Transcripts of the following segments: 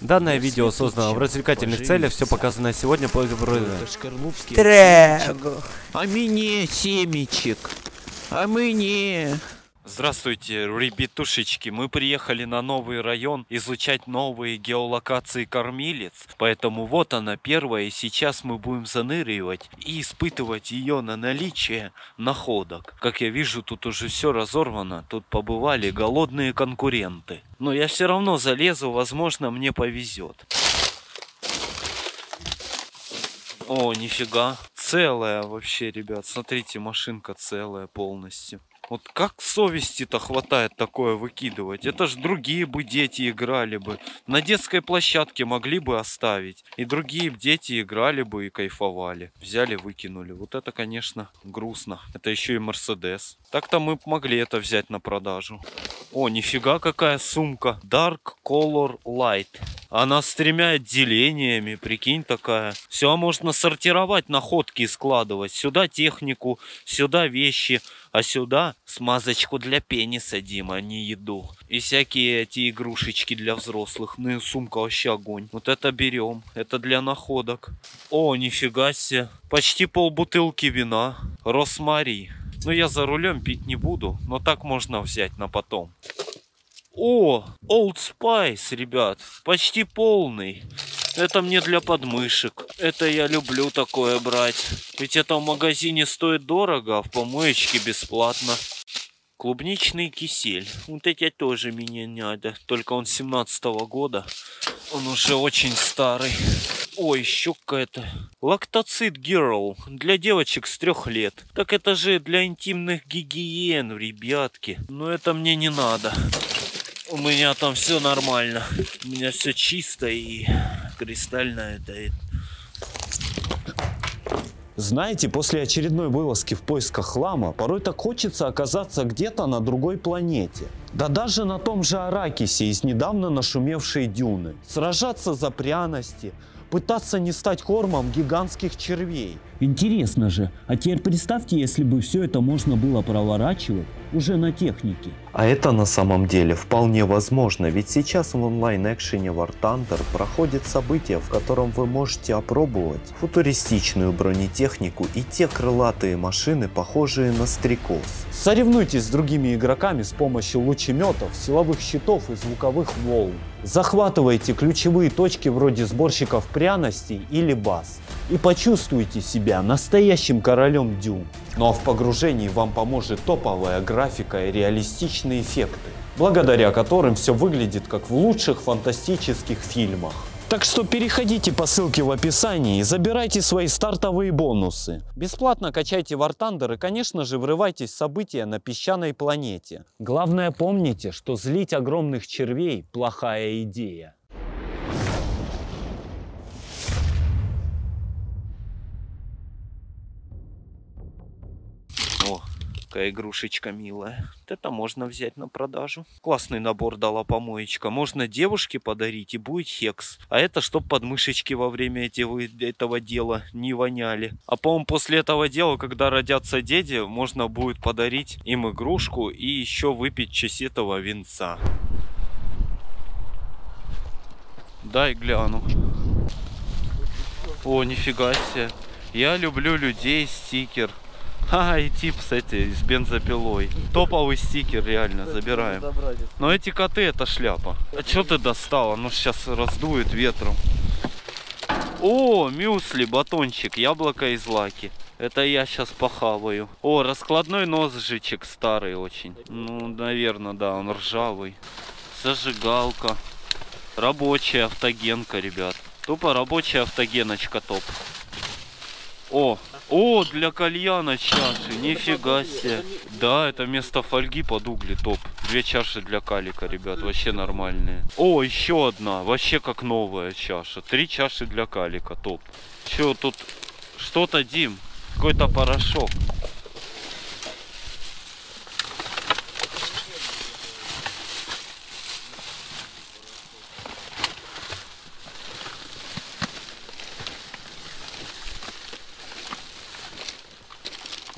Данное видео создано в развлекательных целях, все показанное сегодня по... Трэг. А мне семечек. А мне... Здравствуйте, ребятушечки. Мы приехали на новый район изучать новые геолокации кормилец. Поэтому вот она первая, и сейчас мы будем заныривать и испытывать ее на наличие находок. Как я вижу, тут уже все разорвано. Тут побывали голодные конкуренты. Но я все равно залезу, возможно, мне повезет. О, нифига. Целая вообще, ребят. Смотрите, машинка целая полностью. Вот как совести-то хватает такое выкидывать? Это ж другие бы дети играли бы. На детской площадке могли бы оставить. И другие дети играли бы и кайфовали. Взяли, выкинули. Вот это, конечно, грустно. Это еще и Мерседес. Так-то мы могли это взять на продажу. О, нифига какая сумка. Dark Color Light. Она с тремя отделениями, прикинь такая. Все можно сортировать, находки складывать. Сюда технику, сюда вещи, а сюда смазочку для пениса, Дима, а не еду. И всякие эти игрушечки для взрослых. Ну и сумка вообще огонь. Вот это берем. Это для находок. О, нифига себе. Почти полбутылки вина. Росмари. Ну я за рулем пить не буду, но так можно взять на потом. О, Old Spice, ребят, почти полный. Это мне для подмышек. Это я люблю такое брать. Ведь это в магазине стоит дорого, а в помоечке бесплатно. Клубничный кисель. Вот эти тоже мне не надо. Только он 17 -го года. Он уже очень старый. Ой, еще какая-то. Лактоцит Girl. Для девочек с трех лет. Так это же для интимных гигиен, ребятки. Но это мне не надо. У меня там все нормально. У меня все чисто и кристально это. Знаете, после очередной вылазки в поисках хлама, порой так хочется оказаться где-то на другой планете. Да даже на том же Аракисе из недавно нашумевшей дюны. Сражаться за пряности, пытаться не стать кормом гигантских червей. Интересно же, а теперь представьте, если бы все это можно было проворачивать уже на технике. А это на самом деле вполне возможно, ведь сейчас в онлайн-экшене War Thunder проходит событие, в котором вы можете опробовать футуристичную бронетехнику и те крылатые машины, похожие на стрекоз. Соревнуйтесь с другими игроками с помощью лучеметов, силовых щитов и звуковых волн. Захватывайте ключевые точки вроде сборщиков пряностей или баз и почувствуйте себя настоящим королем дюм. Ну а в погружении вам поможет топовая графика и реалистичные эффекты, благодаря которым все выглядит как в лучших фантастических фильмах. Так что переходите по ссылке в описании и забирайте свои стартовые бонусы. Бесплатно качайте War Thunder и, конечно же, врывайтесь в события на песчаной планете. Главное помните, что злить огромных червей – плохая идея. О, какая игрушечка милая. Вот это можно взять на продажу. Классный набор дала помоечка. Можно девушке подарить и будет хекс. А это чтоб подмышечки во время этого, этого дела не воняли. А по-моему после этого дела, когда родятся дети, можно будет подарить им игрушку и еще выпить часть этого винца. Дай гляну. О, нифига себе. Я люблю людей стикер. Ха, и тип с этой, с бензопилой. Топовый стикер, реально, забираем. Но эти коты это шляпа. А что ты достала? Ну сейчас раздует ветром. О, мюсли, батончик, яблоко из лаки. Это я сейчас похаваю. О, раскладной ножичек старый очень. Ну, наверное, да, он ржавый. Зажигалка. Рабочая автогенка, ребят. Тупо рабочая автогеночка топ. О, о, для кальяна чаши, нифига себе. Да, это вместо фольги под угли топ. Две чаши для калика, ребят, вообще нормальные. О, еще одна, вообще как новая чаша. Три чаши для калика, топ. Че тут, что-то, Дим, какой-то порошок.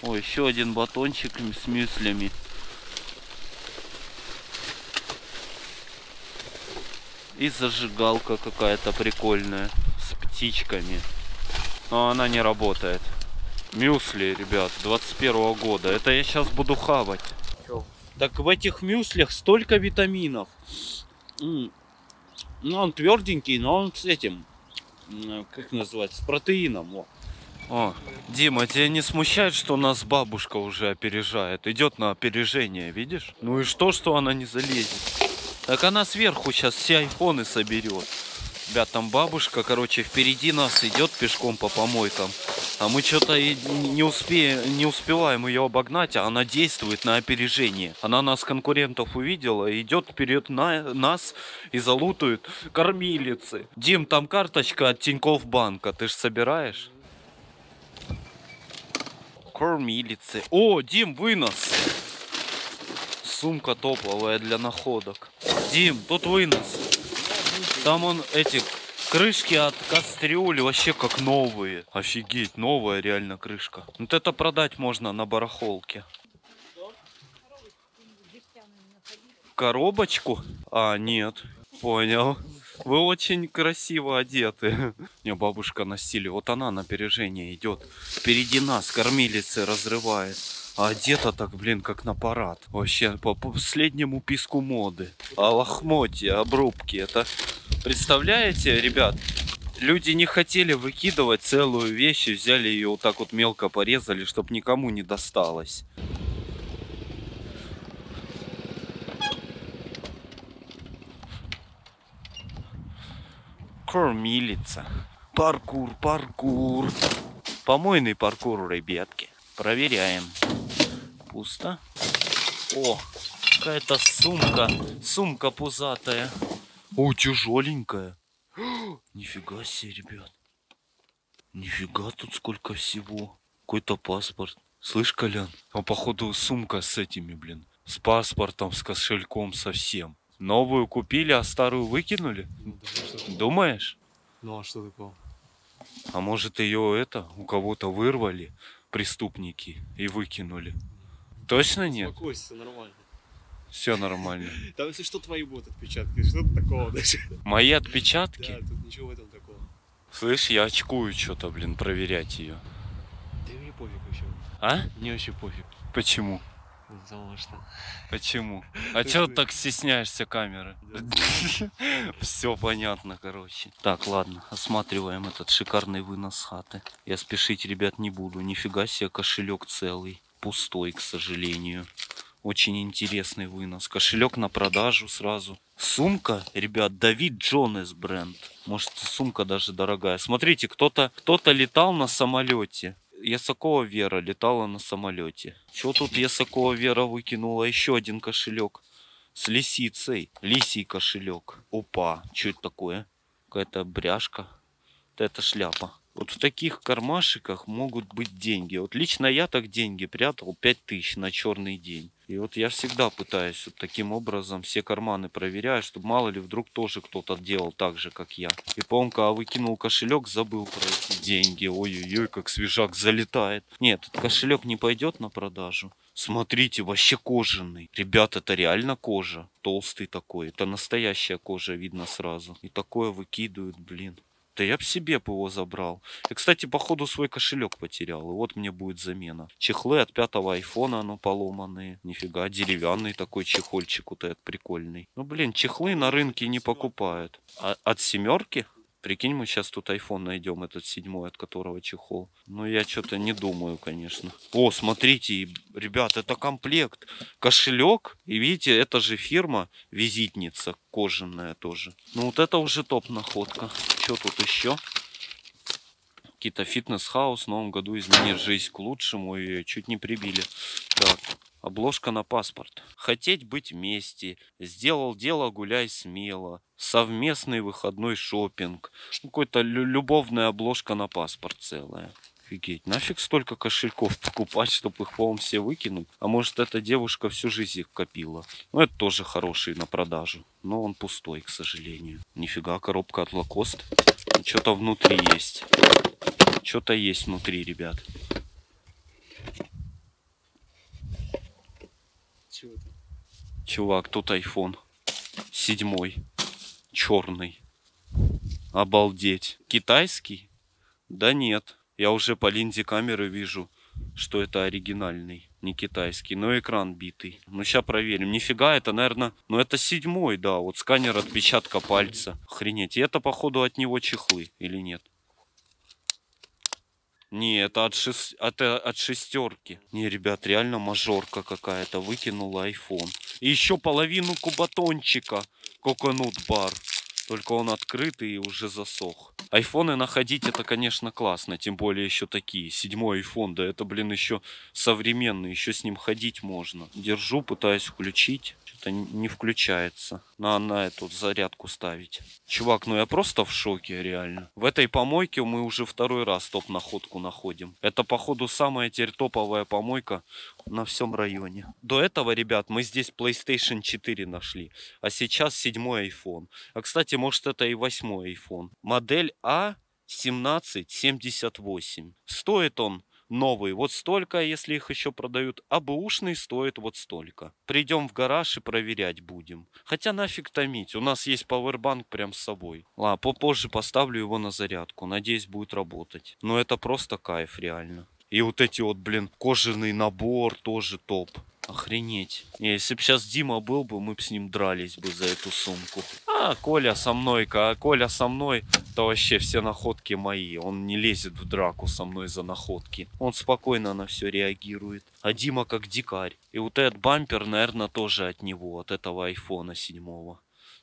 О, еще один батончик с мюслями. И зажигалка какая-то прикольная. С птичками. Но она не работает. Мюсли, ребят, 21 года. Это я сейчас буду хавать. Так в этих мюслях столько витаминов. Ну, он тверденький, но он с этим, как называется, с протеином. во. О, Дима, тебя не смущает, что нас бабушка уже опережает? Идет на опережение, видишь? Ну и что, что она не залезет? Так она сверху сейчас все айфоны соберет. Ребят, там бабушка, короче, впереди нас идет пешком по помойкам. А мы что-то не, успе... не успеваем ее обогнать, а она действует на опережение. Она нас, конкурентов, увидела, идет вперед на... нас и залутают кормилицы. Дим, там карточка от Тинькофф банка, ты ж собираешь? Кормилицы. О, Дим, вынос. Сумка топовая для находок. Дим, тут вынос. Там он эти крышки от кастрюли вообще как новые. Офигеть, новая реально крышка. Вот это продать можно на барахолке. Коробочку? А, нет. Понял. Вы очень красиво одеты. Не, бабушка на стиле. Вот она на опережение идет. Впереди нас кормилицы разрывает. А одета так, блин, как на парад. Вообще, по последнему писку моды. А лохмотья, обрубки, это... Представляете, ребят? Люди не хотели выкидывать целую вещь и взяли ее вот так вот мелко порезали, чтобы никому не досталось. Кормилица. Паркур, паркур. Помойный паркур, ребятки. Проверяем. Пусто. О, какая-то сумка. Сумка пузатая. О, тяжеленькая. Нифига себе, ребят. Нифига тут сколько всего. Какой-то паспорт. Слышь, Колян, а походу сумка с этими, блин. С паспортом, с кошельком, совсем. Новую купили, а старую выкинули? Думаешь? Ну а что такого? А может ее это, у кого-то вырвали преступники и выкинули? Точно нет? Успокойся, все нормально. Все нормально. Там если что твои будут отпечатки, что тут такого даже? Мои Да, отпечатки? тут ничего в этом такого. Слышь, я очкую что-то, блин, проверять ее. Да мне пофиг вообще. А? Мне вообще пофиг. Почему? Потому что... Почему? А чё ты- так стесняешься камеры? Все понятно, короче. Так, ладно, осматриваем этот шикарный вынос хаты. Я спешить, ребят, не буду. Нифига себе, кошелек целый. Пустой, к сожалению. Очень интересный вынос. Кошелек на продажу сразу. Сумка, ребят, Давид Джонес бренд. Может, сумка даже дорогая. Смотрите, кто-то кто-то летал на самолете. Ясакова Вера летала на самолете. Что тут Ясакова Вера выкинула? Еще один кошелек с лисицей. Лисий кошелек. Опа, что это такое? Какая-то бряшка. Это шляпа. Вот в таких кармашиках могут быть деньги. Вот лично я так деньги прятал 5000 на черный день. И вот я всегда пытаюсь вот таким образом все карманы проверяю, чтобы мало ли вдруг тоже кто-то делал так же, как я. И помню, когда выкинул кошелек, забыл про эти деньги. Ой-ой-ой, как свежак залетает. Нет, этот кошелек не пойдет на продажу. Смотрите, вообще кожаный. Ребят, это реально кожа. Толстый такой. Это настоящая кожа, видно сразу. И такое выкидывают, блин. Да я б себе бы его забрал. Я, кстати, походу свой кошелек потерял. И вот мне будет замена. Чехлы от пятого айфона, оно поломанные. Нифига, деревянный такой чехольчик вот этот прикольный. Ну, блин, чехлы на рынке не покупают. А от семерки? Прикинь, мы сейчас тут iPhone найдем, этот седьмой, от которого чехол. Ну, я что-то не думаю, конечно. О, смотрите, ребят, это комплект. Кошелек, и видите, это же фирма, визитница кожаная тоже. Ну, вот это уже топ-находка. Что тут еще? Какие-то Fitness House в новом году изменит жизнь к лучшему и чуть не прибили. Так, Обложка на паспорт. Хотеть быть вместе. Сделал дело, гуляй смело. Совместный выходной шопинг. Какой-то лю- любовная обложка на паспорт целая. Офигеть, нафиг столько кошельков покупать, чтобы их, по все выкинуть? А может, эта девушка всю жизнь их копила? Ну, это тоже хороший на продажу. Но он пустой, к сожалению. Нифига, коробка от Лакост. Что-то внутри есть. Что-то есть внутри, ребят. Чего это? Чувак, тут iPhone. Седьмой. Черный. Обалдеть. Китайский? Да нет. Я уже по линзе камеры вижу, что это оригинальный, не китайский. Но экран битый. Ну, сейчас проверим. Нифига, это, наверное... Ну, это седьмой, да. Вот сканер отпечатка пальца. Охренеть. И это, походу, от него чехлы. Или нет? Не, это от, шес... это от шестерки. Не, ребят, реально мажорка какая-то. Выкинула iPhone. И еще половину кубатончика. Коконут бар. Только он открытый и уже засох. Айфоны находить это, конечно, классно. Тем более еще такие. Седьмой айфон, да это, блин, еще современный. Еще с ним ходить можно. Держу, пытаюсь включить. Что-то не включается. Надо на эту зарядку ставить. Чувак, ну я просто в шоке, реально. В этой помойке мы уже второй раз топ-находку находим. Это, походу, самая теперь топовая помойка на всем районе. До этого, ребят, мы здесь PlayStation 4 нашли. А сейчас седьмой iPhone. А, кстати, может это и восьмой iPhone. Модель А 1778. Стоит он новый вот столько, если их еще продают, а бэушный стоит вот столько. Придем в гараж и проверять будем. Хотя нафиг томить, у нас есть пауэрбанк прям с собой. Ладно, попозже поставлю его на зарядку, надеюсь будет работать. Но это просто кайф реально. И вот эти вот, блин, кожаный набор тоже топ. Охренеть. Не, если бы сейчас Дима был бы, мы бы с ним дрались бы за эту сумку. А, Коля со мной, а Коля со мной, то вообще все находки мои. Он не лезет в драку со мной за находки. Он спокойно на все реагирует. А Дима как дикарь. И вот этот бампер, наверное, тоже от него, от этого айфона седьмого.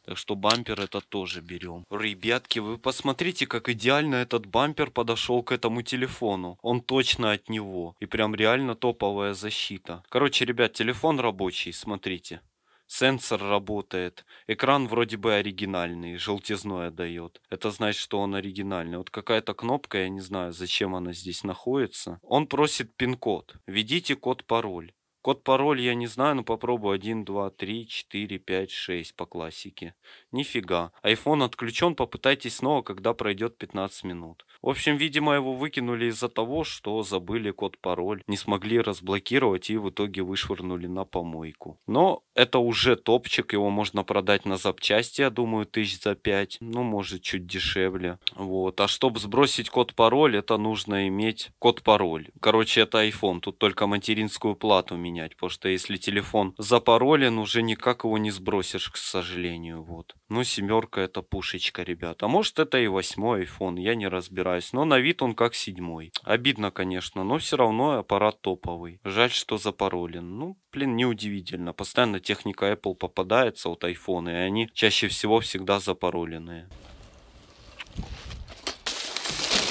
Так что бампер это тоже берем. Ребятки, вы посмотрите, как идеально этот бампер подошел к этому телефону. Он точно от него. И прям реально топовая защита. Короче, ребят, телефон рабочий, смотрите. Сенсор работает. Экран вроде бы оригинальный, желтизной отдает. Это значит, что он оригинальный. Вот какая-то кнопка, я не знаю, зачем она здесь находится. Он просит пин-код. Введите код-пароль. Код-пароль я не знаю, но попробую. 1, 2, 3, 4, 5, 6 по классике. Нифига. iPhone отключен, попытайтесь снова, когда пройдет 15 минут. В общем, видимо, его выкинули из-за того, что забыли код-пароль, не смогли разблокировать и в итоге вышвырнули на помойку. Но это уже топчик, его можно продать на запчасти, я думаю, тысяч за 5. Ну, может, чуть дешевле. Вот. А чтобы сбросить код-пароль, это нужно иметь код-пароль. Короче, это iPhone, тут только материнскую плату менять, потому что если телефон запаролен, уже никак его не сбросишь, к сожалению. Вот. Ну, семерка это пушечка, ребят. А может это и восьмой iPhone, я не разбираюсь. Но на вид он как седьмой. Обидно, конечно, но все равно аппарат топовый. Жаль, что запаролен. Ну, блин, неудивительно. Постоянно техника Apple попадается, вот iPhone, и они чаще всего всегда запароленные.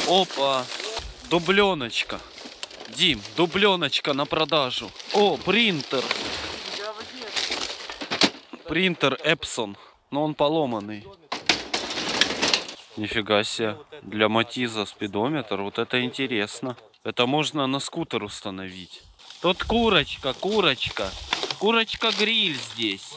Опа! Дубленочка. Дим, дубленочка на продажу. О, принтер. Принтер Epson. Но он поломанный. Нифига себе. Для Матиза спидометр. Вот это интересно. Это можно на скутер установить. Тут курочка, курочка. Курочка-гриль здесь.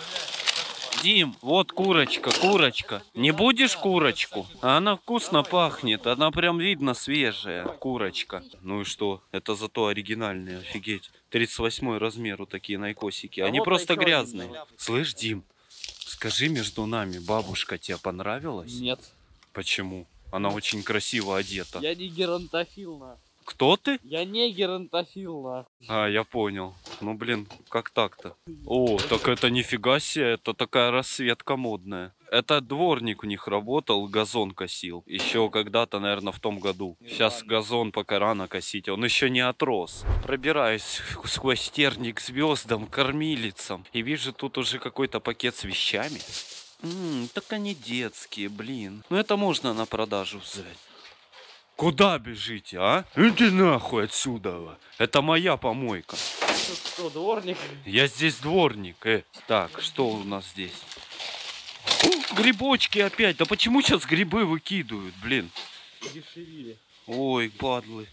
Дим, вот курочка, курочка. Не будешь курочку? Она вкусно пахнет, она прям видно свежая, курочка. Ну и что? Это зато оригинальные, офигеть. 38 размер, вот такие найкосики. Они просто грязные. Слышь, Дим, скажи между нами, бабушка тебе понравилась? Нет. Почему? Она очень красиво одета. Я не геронтофил, на. Кто ты? Я не геронтофил. А, я понял. Ну, блин, как так-то? О, так это нифига себе, это такая расцветка модная. Это дворник у них работал, газон косил. Еще когда-то, наверное, в том году. Сейчас газон пока рано косить, он еще не отрос. Пробираюсь сквозь терник звездам, кормилицам. И вижу тут уже какой-то пакет с вещами. Ммм, так они детские, блин. Ну это можно на продажу взять. Куда бежите, а? Иди нахуй отсюда. Это моя помойка. Что, дворник? Я здесь дворник. Э. Так, что у нас здесь? О, грибочки опять. Да почему сейчас грибы выкидывают, блин? Дешевили. Ой, падлы.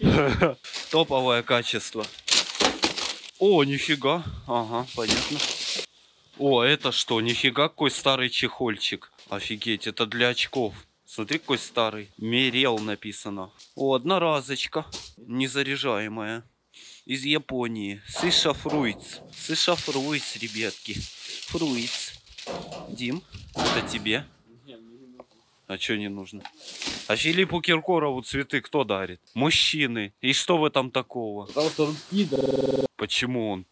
Топовое качество. О, нифига. Ага, понятно. О, это что? Нифига какой старый чехольчик. Офигеть, это для очков. Смотри, какой старый. Мерел написано. О, одноразочка. Незаряжаемая. из Японии. Сыша Фруиц. Сыша Фруиц, ребятки. Фруиц. Дим, это тебе. А что не нужно? А Филиппу Киркорову цветы кто дарит? Мужчины. И что в этом такого? Потому что он пидор. Почему он?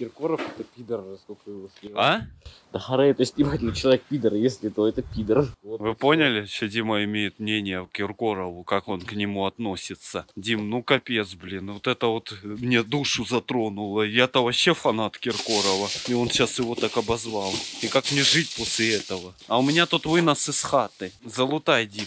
Киркоров это пидор, сколько его снимать. А? Да харе это снимать, но человек пидор, если то это пидор. Вот Вы поняли, что Дима имеет мнение о Киркорову, как он к нему относится? Дим, ну капец, блин, вот это вот мне душу затронуло. Я-то вообще фанат Киркорова, и он сейчас его так обозвал. И как мне жить после этого? А у меня тут вынос из хаты. Залутай, Дим.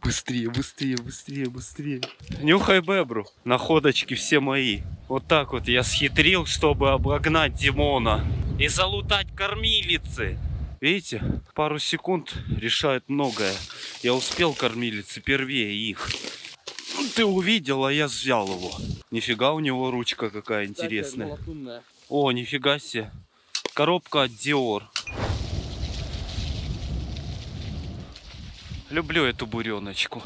Быстрее, быстрее, быстрее, быстрее. Нюхай бебру. Находочки все мои. Вот так вот я схитрил, чтобы обогнать Димона. И залутать кормилицы. Видите, пару секунд решает многое. Я успел кормилицы первее их. Ну, Ты увидел, а я взял его. Нифига у него ручка какая интересная. О, нифига себе. Коробка от Dior. Люблю эту буреночку.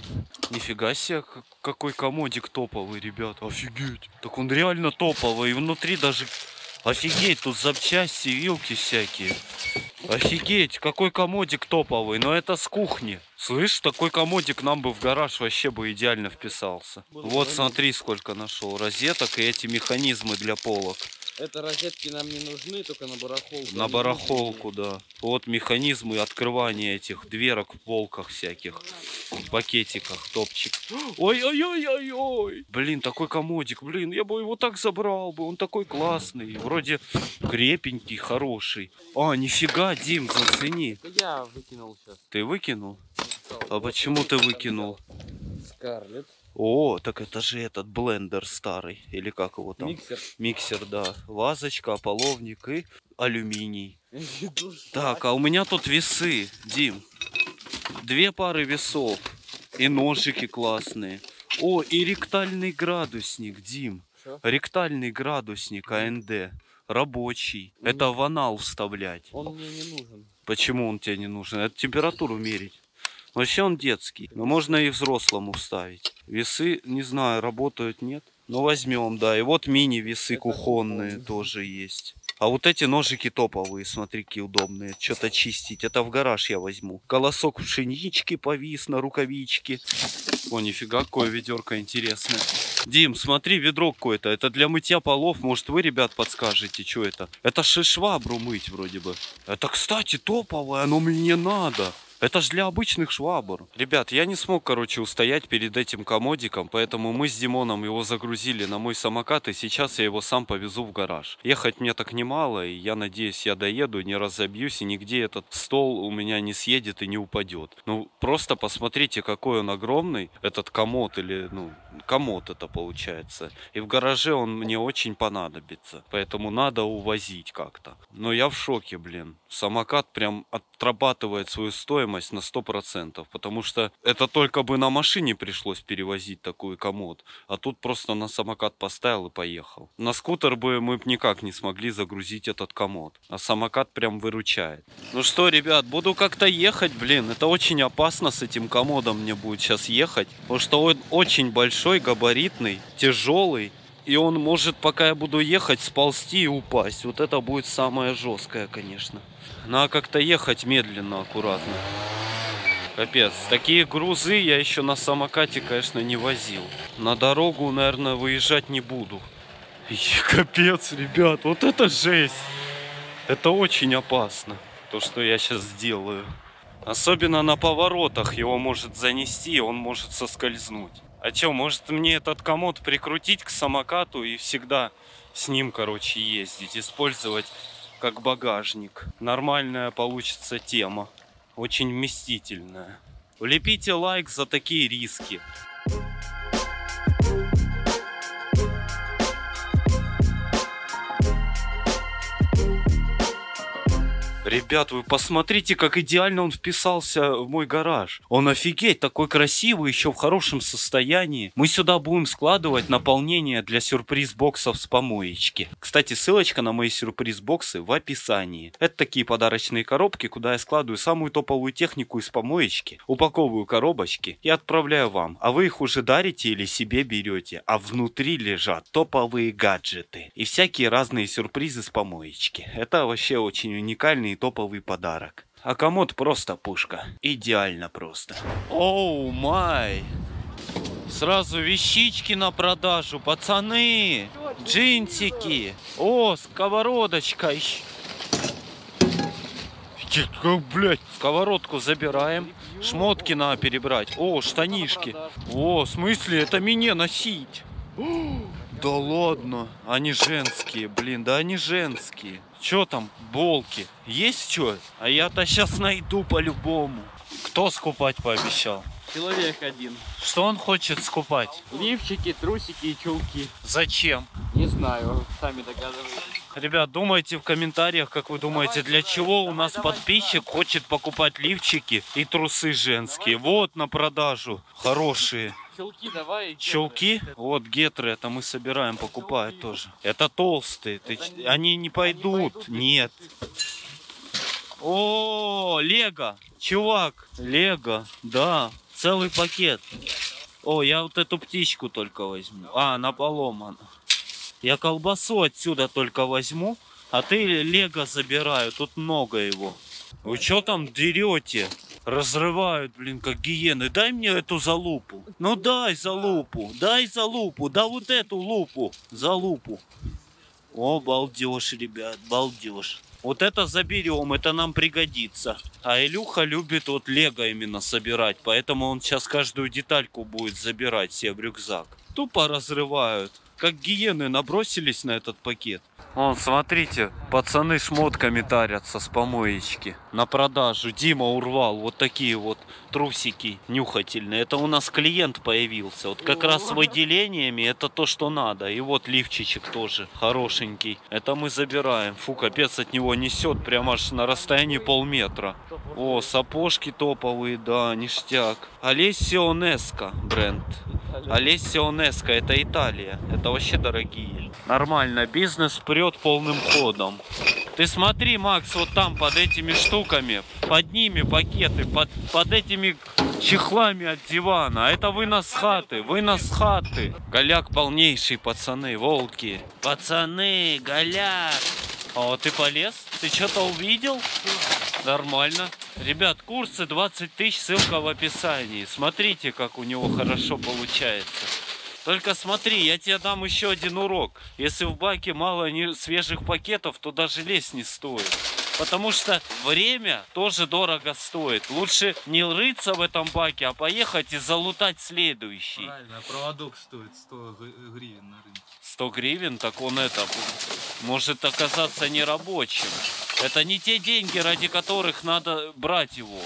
Нифига себе, какой комодик топовый, ребята. Офигеть. Так он реально топовый. И внутри даже... Офигеть, тут запчасти, вилки всякие. Офигеть, какой комодик топовый. Но это с кухни. Слышь, такой комодик нам бы в гараж вообще бы идеально вписался. Вот смотри, сколько нашел розеток и эти механизмы для полок. Это розетки нам не нужны, только на барахолку. На барахолку, да. Вот механизмы открывания этих дверок в полках всяких. В пакетиках, топчик. Ой-ой-ой-ой-ой. Блин, такой комодик, блин, я бы его так забрал бы. Он такой классный. Вроде крепенький, хороший. А, нифига, Дим, зацени. Я выкинул сейчас. Ты выкинул? А почему ты выкинул? Скарлет. О, так это же этот блендер старый. Или как его там? Миксер. Миксер, да. Вазочка, ополовник и алюминий. Так, а у меня тут весы, Дим. Две пары весов. И ножики классные. О, и ректальный градусник, Дим. Шо? Ректальный градусник АНД. Рабочий. Это в анал вставлять. Он мне не нужен. Почему он тебе не нужен? Это температуру мерить. Вообще он детский. Но можно и взрослому вставить. Весы, не знаю, работают, нет. Но возьмем, да. И вот мини-весы кухонные кухонные. тоже есть. А вот эти ножики топовые, смотри, какие удобные. Что-то чистить. Это в гараж я возьму. Колосок пшенички повис на рукавичке. О, нифига, какое ведерко интересное. Дим, смотри, ведро какое-то. Это для мытья полов. Может, вы, ребят, подскажете, что это? Это же швабру мыть вроде бы. Это, кстати, топовое, оно мне надо. Это ж для обычных швабр. Ребят, я не смог, короче, устоять перед этим комодиком, поэтому мы с Димоном его загрузили на мой самокат, и сейчас я его сам повезу в гараж. Ехать мне так немало, и я надеюсь, я доеду, не разобьюсь, и нигде этот стол у меня не съедет и не упадет. Ну, просто посмотрите, какой он огромный, этот комод, или, ну, комод это получается. И в гараже он мне очень понадобится, поэтому надо увозить как-то. Но я в шоке, блин. Самокат прям отрабатывает свою стоимость на 100%, потому что это только бы на машине пришлось перевозить такой комод, а тут просто на самокат поставил и поехал. На скутер бы мы никак не смогли загрузить этот комод, а самокат прям выручает. Ну что, ребят, буду как-то ехать, блин, это очень опасно с этим комодом мне будет сейчас ехать, потому что он очень большой, габаритный, тяжелый, и он может, пока я буду ехать, сползти и упасть. Вот это будет самое жесткое, конечно. Надо как-то ехать медленно, аккуратно. Капец, такие грузы я еще на самокате, конечно, не возил. На дорогу, наверное, выезжать не буду. И капец, ребят, вот это жесть. Это очень опасно, то, что я сейчас сделаю. Особенно на поворотах его может занести, он может соскользнуть. А чё, может мне этот комод прикрутить к самокату и всегда с ним, короче, ездить, использовать как багажник. Нормальная получится тема. Очень вместительная. Влепите лайк за такие риски. Ребят, вы посмотрите, как идеально он вписался в мой гараж. Он офигеть, такой красивый, еще в хорошем состоянии. Мы сюда будем складывать наполнение для сюрприз-боксов с помоечки. Кстати, ссылочка на мои сюрприз-боксы в описании. Это такие подарочные коробки, куда я складываю самую топовую технику из помоечки, упаковываю коробочки и отправляю вам. А вы их уже дарите или себе берете, а внутри лежат топовые гаджеты и всякие разные сюрпризы с помоечки. Это вообще очень уникальный и топовый подарок. А комод просто пушка. Идеально просто. Оу май! Сразу вещички на продажу, пацаны! Джинсики! О, сковородочка! Как, блядь, сковородку забираем. Шмотки надо перебрать. О, штанишки. О, в смысле, это мне носить? Да ладно, они женские, блин, да они женские. Чё там, болки? Есть чё? А я-то сейчас найду по-любому. Кто скупать пообещал? Человек один. Что он хочет скупать? Лифчики, трусики и чулки. Зачем? Не знаю, сами догадываетесь. Ребят, думайте в комментариях, как вы думаете, для чего у нас подписчик хочет покупать лифчики и трусы женские. Вот на продажу. Хорошие. Чулки давай. Чулки? Вот гетры, это мы собираем, покупают тоже. Это толстые. Ты Они не пойдут. Нет. О, Лего. Чувак. Лего. Да. Целый пакет. О, я вот эту птичку только возьму. А, она поломана. Я колбасу отсюда только возьму, а ты лего забираю. Тут много его. Вы что там дерете? Разрывают, блин, как гиены. Дай мне эту залупу. Ну дай залупу. Дай залупу. Да вот эту лупу. Залупу. О, балдеж, ребят, балдеж. Вот это заберем, это нам пригодится. А Илюха любит вот лего именно собирать, поэтому он сейчас каждую детальку будет забирать себе в рюкзак. Тупо разрывают. Как гиены набросились на этот пакет. Вон, смотрите, пацаны шмотками тарятся с помоечки. На продажу. Дима урвал вот такие вот трусики нюхательные. Это у нас клиент появился. Вот как раз с выделениями это то, что надо. И вот лифчичек тоже хорошенький. Это мы забираем. Фу, капец от него несет прямо аж на расстоянии полметра. О, сапожки топовые, да, ништяк. Алессио Неско бренд. Алессио Неско, это Италия. Это вообще дорогие. Нормально, бизнес прет полным ходом. Ты смотри, Макс, вот там под этими штуками, под ними пакеты, под, под этими чехлами от дивана. А Это вынос хаты, вынос хаты. Голяк полнейший, пацаны, волки. Пацаны, голяк. О, ты полез? Ты что-то увидел? Нормально. Ребят, курсы 20 тысяч, ссылка в описании. Смотрите, как у него хорошо получается. Только смотри, я тебе дам еще один урок. Если в баке мало не- свежих пакетов, то даже лезть не стоит. Потому что время тоже дорого стоит. Лучше не рыться в этом баке, а поехать и залутать следующий. Правильно, проводок стоит 100 г- гривен на рынке. 100 гривен, так он это может оказаться нерабочим. Это не те деньги, ради которых надо брать его.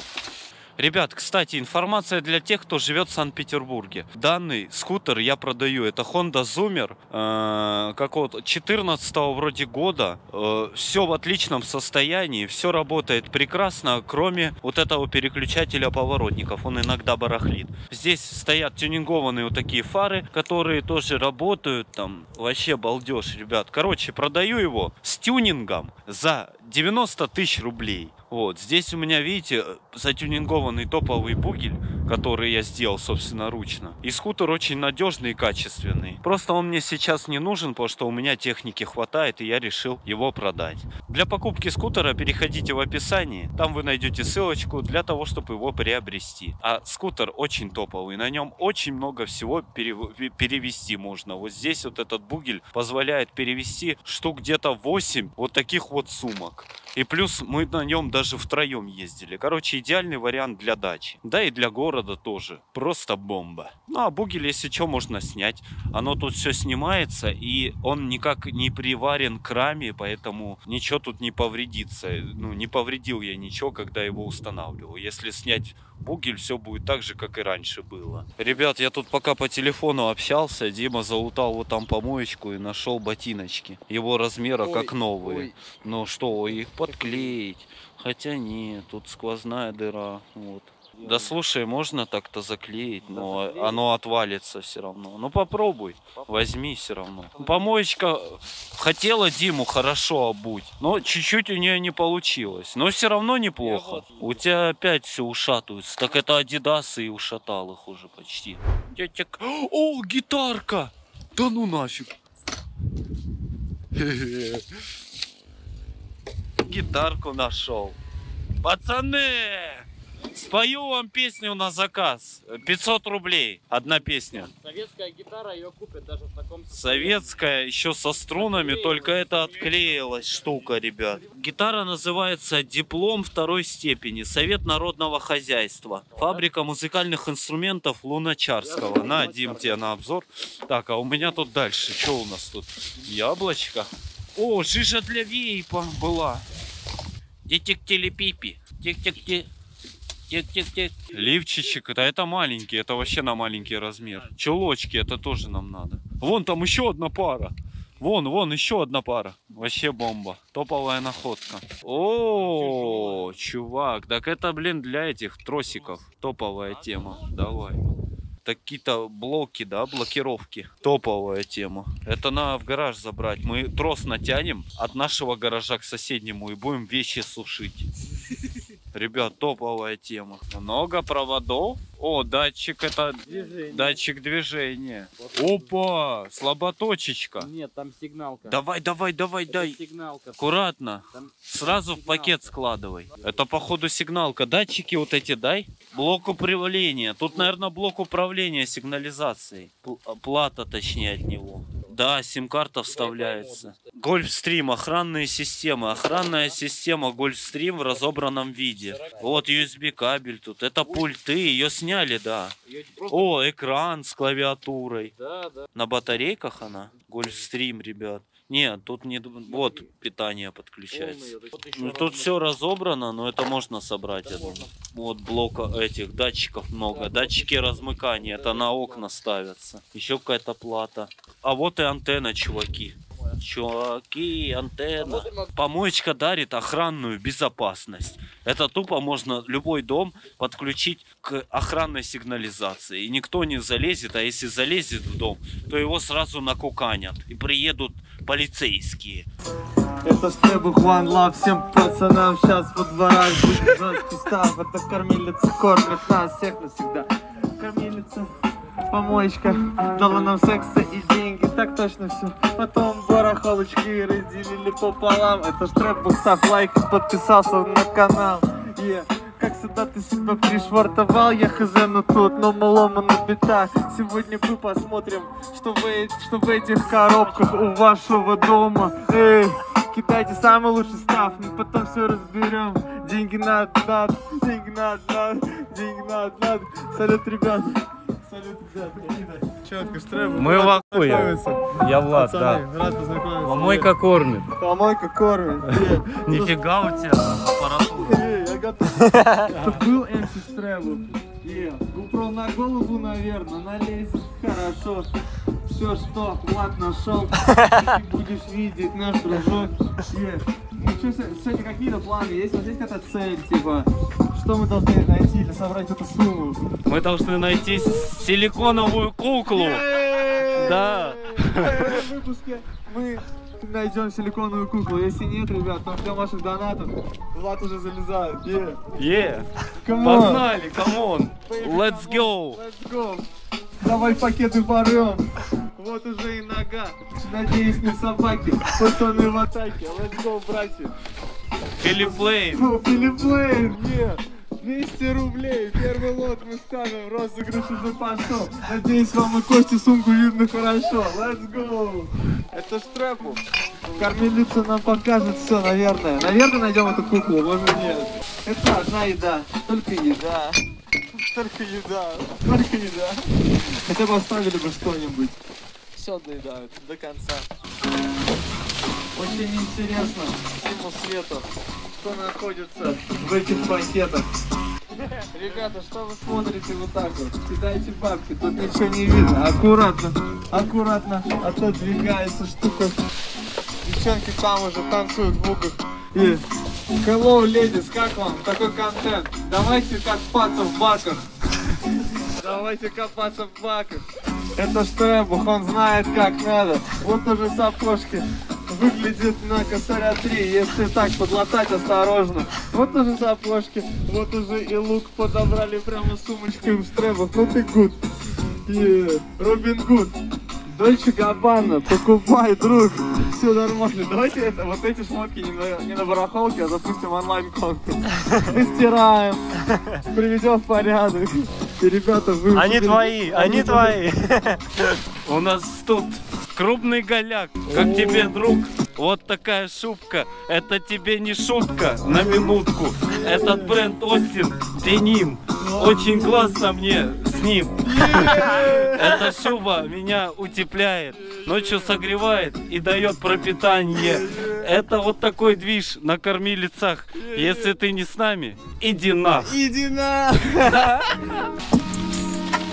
Ребят, кстати, информация для тех, кто живет в Санкт-Петербурге. Данный скутер я продаю. Это Honda Zoomer э, какого-то 14 вроде года. все в отличном состоянии, все работает прекрасно, кроме вот этого переключателя поворотников. Он иногда барахлит. Здесь стоят тюнингованные вот такие фары, которые тоже работают. Там вообще балдеж, ребят. Короче, продаю его с тюнингом за 90 тысяч рублей. Вот, здесь у меня, видите, затюнингованный топовый бугель, который я сделал собственноручно. И скутер очень надежный и качественный. Просто он мне сейчас не нужен, потому что у меня техники хватает, и я решил его продать. Для покупки скутера переходите в описание. Там вы найдете ссылочку для того, чтобы его приобрести. А скутер очень топовый. На нем очень много всего перев- перевести можно. Вот здесь вот этот бугель позволяет перевести штук где-то 8 вот таких вот сумок. И плюс мы на нем даже втроем ездили. Короче, идеальный вариант для дачи. Да и для города тоже. Просто бомба. Ну а бугель, если что, можно снять. Оно тут все снимается, и он никак не приварен к раме, поэтому ничего тут не повредится. Ну, не повредил я ничего, когда его устанавливал. Если снять Бугель все будет так же, как и раньше было. Ребят, я тут пока по телефону общался, Дима залутал вот там помоечку и нашел ботиночки. Его размера как новые. Ну что, их подклеить? Хотя нет, тут сквозная дыра. Вот. Да слушай, можно так-то заклеить, но оно отвалится все равно. Ну попробуй, возьми все равно. Помоечка хотела Диму хорошо обуть, но чуть-чуть у нее не получилось. Но все равно неплохо. У тебя опять все ушатывается. Так это Адидасы и ушатал их уже почти. О, гитарка! Да ну нафиг. Гитарку нашел. Пацаны! Спою вам песню на заказ. 500 рублей. Одна песня. Советская гитара, ее купят даже в таком Советская, еще со струнами, только это отклеилась штука, ребят. Гитара называется «Диплом второй степени. Совет народного хозяйства». Фабрика музыкальных инструментов Луначарского. На, Дим, тебе на обзор. Так, а у меня тут дальше. Что у нас тут? Яблочко. О, жижа для вейпа была. Тик-тик-телепипи. Тик-тик-тик. Тик-тик-тик. Лифчичек, это, это маленький, это вообще на маленький размер. Чулочки, это тоже нам надо. Вон там еще одна пара. Вон, вон, еще одна пара. Вообще бомба. Топовая находка. О, чувак, так это, блин, для этих тросиков. Топовая тема. Давай. Такие-то блоки, да, блокировки. Топовая тема. Это надо в гараж забрать. Мы трос натянем от нашего гаража к соседнему и будем вещи сушить. Ребят, топовая тема. Много проводов. О, датчик это датчик движения. Опа, слаботочечка. Нет, там сигналка. Давай, давай, давай, Это дай. сигналка. Аккуратно. Там Сразу в сигналка. пакет складывай. Это походу сигналка. Датчики вот эти дай. Блок управления. Тут, наверное, блок управления сигнализацией. А, Плата, точнее, от него. Да, сим-карта вставляется. Гольфстрим, охранные системы. Охранная система Гольфстрим в разобранном виде. Вот USB кабель тут. Это пульты, ее сняли, да. О, экран с клавиатурой. На батарейках она? Гольфстрим, ребят. Нет, тут не... Вот питание подключается. Ну, тут все разобрано, но это можно собрать, думаю. Вот блока этих датчиков много. Датчики размыкания, это на окна ставятся. Еще какая-то плата. А вот и антенна, чуваки. Чуваки, антенна. Помоечка дарит охранную безопасность. Это тупо можно любой дом подключить к охранной сигнализации. И никто не залезет, а если залезет в дом, то его сразу накуканят. И приедут полицейские. Это Стебух One Love всем пацанам сейчас во дворах будет жесткий став Это кормилица кормит нас всех навсегда Кормилица, помоечка. Дала нам секса и деньги, так точно все Потом барахолочки разделили пополам. Это Стебух, ставь лайк и подписался на канал. Yeah. Как всегда ты себя пришвартовал, я хз, но тут, но малома на бита Сегодня мы посмотрим, что в, э- что в этих коробках у вашего дома. Эй, кидайте самый лучший став, мы потом все разберем Деньги надо, надо, деньги надо, надо, деньги надо, надо Салют, ребят, Четко, штрэб Мы в ахуе. Я Влад, да. рад познакомиться Помойка кормит. Помойка кормит. Нифига у тебя аппаратура. Я готов. Был MC Стрэбл. Yeah. GoPro на голову, наверное, налезь хорошо. Все, что Влад нашел, ты будешь видеть наш дружок. Ну что, сегодня какие-то планы есть? Вот есть какая-то цель, типа, что мы должны найти или собрать эту сумму? Мы должны найти силиконовую куклу. Да. В выпуске мы найдем силиконовую куклу. Если нет, ребят, то ждем ваших донатов. Влад уже залезает. Yeah. Е, Come on. погнали, come on. Let's go. Let's go. Давай пакеты порвем. Вот уже и нога. Надеюсь, не собаки. Пацаны в атаке. Let's go, братья. Филипп Лейн. Фу, Филипп Лейн, нет. 200 рублей. Первый лот мы ставим. Розыгрыш уже пошел. Надеюсь, вам и Кости сумку видно хорошо. Let's go. Это штрэпу. Кормилица нам покажет все, наверное. Наверное, найдем эту куклу, может нет. Это одна еда. Только еда. Только еда. Только еда. Хотя бы оставили бы что-нибудь. Все доедают до конца. Очень интересно, всему свету, что находится в этих пакетах. Ребята, что вы смотрите вот так вот? Кидайте бабки, тут ничего не видно. Аккуратно, аккуратно отодвигается штука. Девчонки там уже танцуют в углах. И Hello, ladies, как вам такой контент? Давайте копаться в баках. Давайте копаться в баках. Это Штребух, он знает как надо. Вот уже сапожки. Выглядит на косаря 3, если так подлатать осторожно. Вот уже сапожки, вот уже и лук подобрали прямо сумочкой в Штребух. Ну ты гуд. И Робин Гуд. Дольче Габбана, покупай, друг. Все нормально. Давайте это, вот эти шмотки не на, не на барахолке, а запустим онлайн-конкурс. Мы стираем, приведем в порядок. И, ребята, вы... Они твои, они твои. У нас тут крупный голяк. Как тебе, друг? Вот такая шубка. Это тебе не шутка. На минутку. Этот бренд Остин Деним. Очень классно мне с ним. Эта шуба меня утепляет. Ночью согревает и дает пропитание. Это вот такой движ на кормилицах. Если ты не с нами, иди на. Иди на!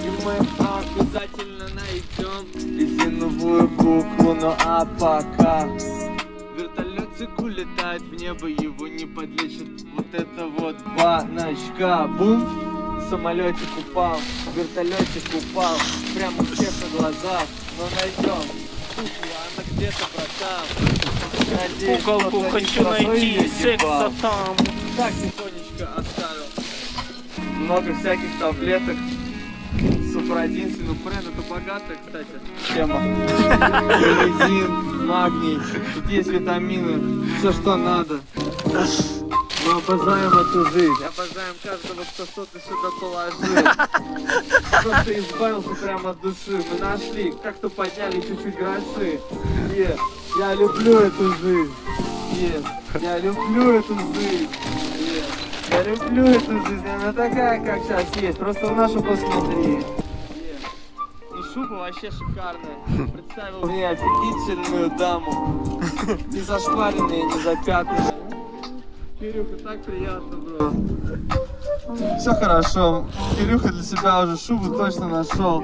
И мы обязательно найдем резиновую букву, ну а пока Вертолетик улетает в небо, его не подлечит Вот это вот баночка, бум Самолетик упал, вертолетик упал Прямо у всех на глазах, но найдем Кухня, она где-то братан Надеюсь, Куколку хочу найти, секса там. Так тихонечко оставил. Много всяких таблеток. Супродин, синупрен, это богатая, кстати, тема. Витамин, магний, тут есть витамины, все что надо. Мы обожаем эту жизнь, обожаем каждого, кто что-то сюда положил. Просто избавился прямо от души. Мы нашли, как-то подняли чуть-чуть гроши. Е, я люблю эту жизнь. Е, я люблю эту жизнь. Я люблю эту жизнь. Она такая, как сейчас есть. Просто в нашу посмотри. И шуба вообще шикарная. Представил мне офигительную даму. Не зашкваренные, не запятнанные. Кирюха, так приятно, бро. Все хорошо. Кирюха для себя уже шубу точно нашел.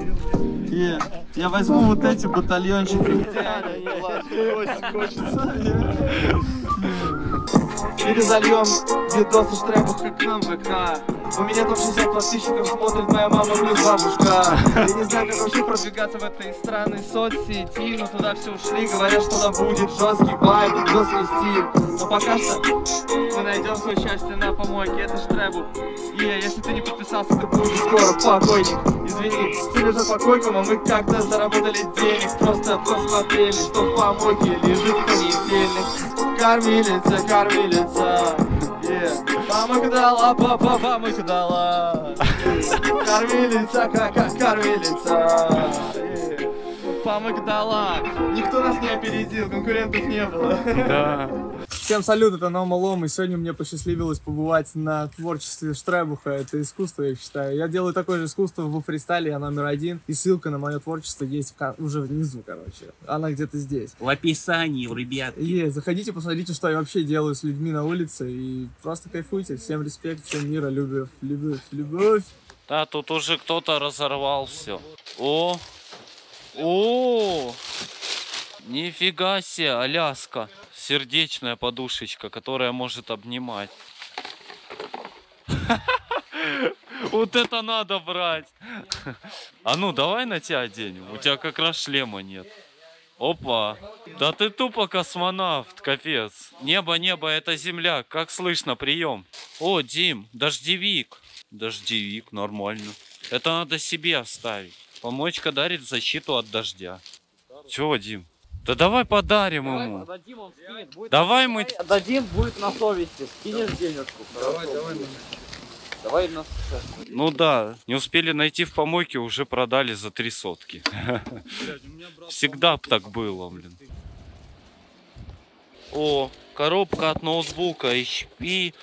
Е, Я возьму вот эти батальончики. Они? Очень хочется. Перезальем видосы штребуха к нам в ВК. У меня там 60 подписчиков смотрит моя мама плюс бабушка. Я не знаю, как вообще продвигаться в этой странной соцсети, но туда все ушли, говорят, что там будет жесткий вайб, жесткий стиль. Но пока что мы найдем свое счастье на помойке, это штребух. И если ты не подписался, ты будешь скоро покойник. Извини, все лежат по койкам, а мы как-то заработали денег. Просто посмотрели, что в помойке лежит в понедельник. Кормилица, кормилица. Yeah. Дала, папа. Yeah. Кормилица, как кормилица. Yeah. Никто нас не опередил, конкурентов не было. Да. Всем салют, это Наум Алом, и сегодня мне посчастливилось побывать на творчестве Штребуха. Это искусство, я считаю. Я делаю такое же искусство во фристайле, я номер один. И ссылка на мое творчество есть в уже внизу, короче. Она где-то здесь. В описании, ребят. И заходите, посмотрите, что я вообще делаю с людьми на улице. И просто кайфуйте. Всем респект, всем мира, любовь, любовь, любовь. Да, тут уже кто-то разорвал все. О! О! Нифига себе, Аляска. Сердечная подушечка, которая может обнимать. Вот это надо брать. А ну, давай на тебя оденем. У тебя как раз шлема нет. Опа. Да ты тупо космонавт, капец. Небо, небо, это земля. Как слышно, прием. О, Дим, дождевик. Дождевик, нормально. Это надо себе оставить. Помоечка дарит защиту от дождя. Чего, Дим? Да давай подарим ему. Отдадим, он скинет. Будет Давай мы... Отдадим, будет на совести. Скинешь денежку. Давай, давай. Давай на Ну да, не успели найти в помойке, уже продали за три сотки. Всегда б так было, блин. О, коробка от ноутбука HP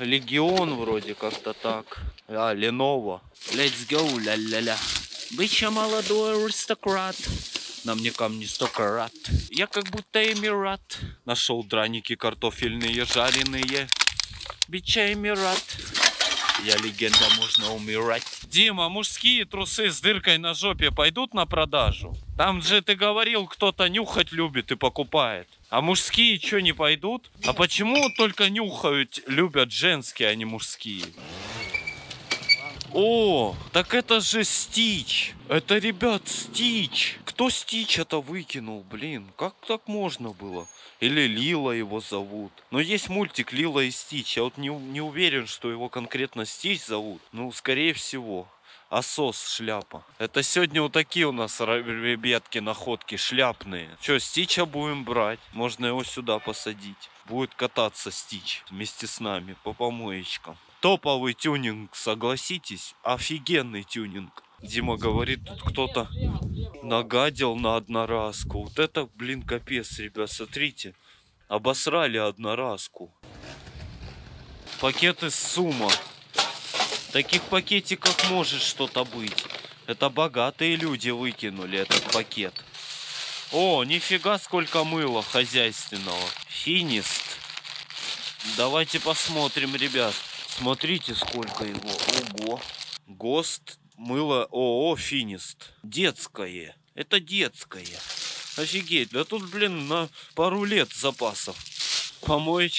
Легион вроде как-то так. А, Lenovo. Let's go, ля-ля-ля. Я молодой аристократ. На мне камни сто карат. Я как будто эмират. Нашел драники картофельные, жареные. Бича эмират. Я легенда, можно умирать. Дима, мужские трусы с дыркой на жопе пойдут на продажу? Там же ты говорил, кто-то нюхать любит и покупает. А мужские что, не пойдут? А почему только нюхают, любят женские, а не мужские? О, так это же Стич. Это, ребят, Стич. Кто Стич это выкинул, блин? Как так можно было? Или Лила его зовут. Но есть мультик Лила и Стич. Я вот не, не уверен, что его конкретно Стич зовут. Ну, скорее всего. Осос шляпа. Это сегодня вот такие у нас ребятки находки шляпные. Че, Стича будем брать? Можно его сюда посадить. Будет кататься Стич вместе с нами по помоечкам. Топовый тюнинг, согласитесь? Офигенный тюнинг. Дима говорит, тут кто-то нагадил на одноразку. Вот это, блин, капец, ребят, смотрите. Обосрали одноразку. Пакеты сумма. Таких пакетиков может что-то быть. Это богатые люди выкинули этот пакет. О, нифига сколько мыла хозяйственного. Финист. Давайте посмотрим, ребят. Смотрите, сколько его. Ого. ГОСТ, мыло ООО Финист. Детское. Это детское. Офигеть. Да тут, блин, на пару лет запасов. Помоечка